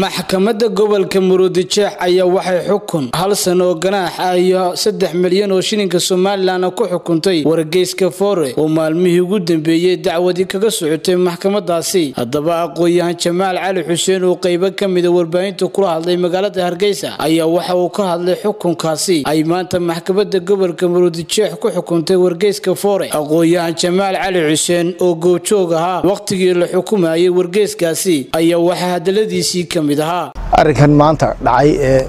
maxkamadda gobolka muruudijeex ayaa waxay xukun hal sano oo ganaax ah iyo saddex milyan oo shilinka somalilan ku xukuntay wargeyska foore oo maalmihii ugu dambeeyey dacwadii kaga socotay maxkamadaasi haddaba aqoon-yahan jamaal cali xuseen oo qeybo ka mida warbaahinta kula hadlay magaalada hargeysa ayaa waxa uu ka hadlay xukunkaasi. Ay maanta maxkamadda gobolka muruudijeex ku xukuntay wargeyska foore aqoon-yahan jamaal cali xuseen oo goobjoog ahaa wakhtigii la xukumayay wargeyskaasi ayaa waxaa hadaladiisii ka arrinkan maanta dhacay ee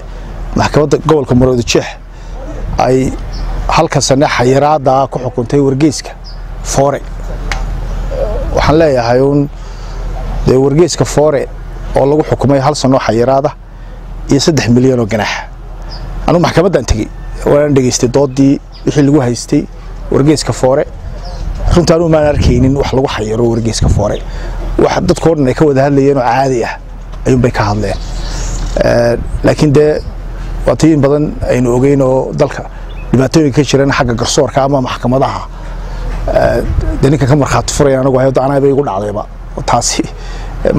maxkamadda gobolka maroodijeex ay halka sane xayiraada ku xukuntay wargeyska foore. Waxaan leeyahay uun dee wargeyska foore oo lagu xukumay hal sanoo xayiraada iyo saddex milyan oo ganaaxa anugu maxkamaddaan tegey waanaan dhegaystay doodii wixii lagu haystay wargeyska foore. Runta anugu maan arkaynin wax lagu xayiro wargeyska foore. Wax dadkao dhan ay ka wada hadlayeen oo caadi ah ayuunbay ka hadleen laakiin dee waatooyin badan aynu ogeyn oo dalka dhibaatooyinka ka jiran xagga garsoorka ama maxkamadaha. De ninka ka markhaati furaya anagu hayado anaabay igu dhacdayba taasi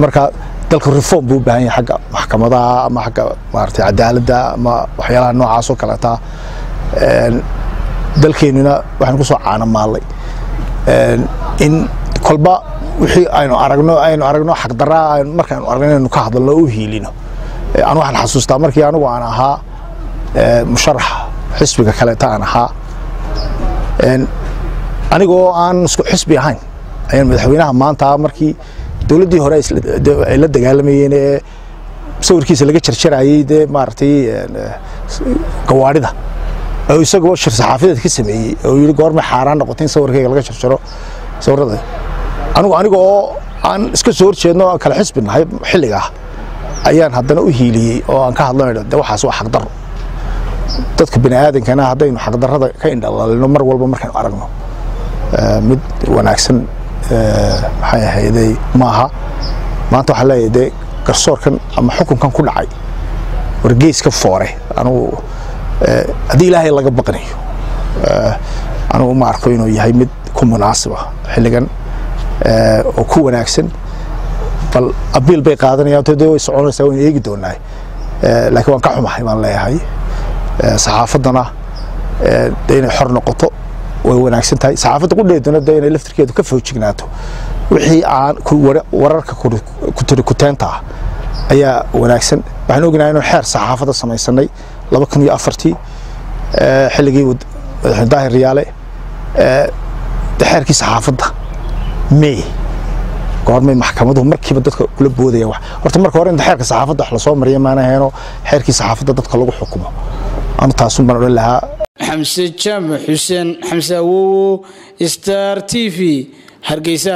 marka dalka reform buu u baahan yahay xagga maxkamadaha ama xagga maaragtay cadaaladda ama waxyaalaha noocaas oo kaleeta. Dalkeennuna waxaan ku soo caanamaalay in kolba wixii aynu aragno aynu aragno xaqdaraa markaanu aragno inaynu ka hadalno u hiilino. Anu waxaan xasuustaa. Markii anigu aan ahaa musharax xisbiga kaleeta aan ahaa anigoo aan isku xisbi ahayn ayaan madaxweynaha maanta markii dowladdii hore ay la dagaalamayeen ee sawirkiisa laga jarjarayey dee maaragtay gawaadhida oo isagoo shir saxaafadeed ka sameeyey. Oo yidhi goormay xaaraan noqotay in sawirkayga laga jarjaro. Sawirada anigu aniga oo aan iska soo horjeedno aan kala xisbi nahay xilligaa ayaan haddana u hiiliyey oo aan ka hadlanayno de waxaas waa xaqdarro dadka bini aadankana haddaynu xaqdarrada ka indhalalino mar walba markaynu aragno mid wanaagsan maxay ahayday maaha maanta waxaa leeyahay dee garsoorkan ama xukunkan ku dhacay wargeyska foore. Anugu haddii ilaahay laga baqnayo anugu ma arko inuu yahay mid ku munaasiba xilligan oo ku wanaagsan. Bal abiil bay qaadanayaan. De way eegi doonaa laakiin waan ka xumahay baan leeyahay. Saxaafaddana de inay xor noqoto way wanaagsan tahay. Saxaafadda qudheeduna de inay laftirkeedu ka foojignaato wixii aan wararka kutiri kuteenta ah ayaa wanaagsan. Waxaan ognahay inuu xeer saxaafadda samaysanay laba kun iyo afartii. Xilligii madaxweyne daahir riyaale. Xeerkii saxaafadda may goormay maxkamaduhu markiiba dadka kula boodayaan wax. Horta marka hore inta xeerka saxaafadda wax la soo mariya maana ahaynoo xeerkii saxaafadda dadka lagu xukumo. Anu taasun baan odhan lahaa. Xamse jaamac xuseen xamse awowo star t v hargeysa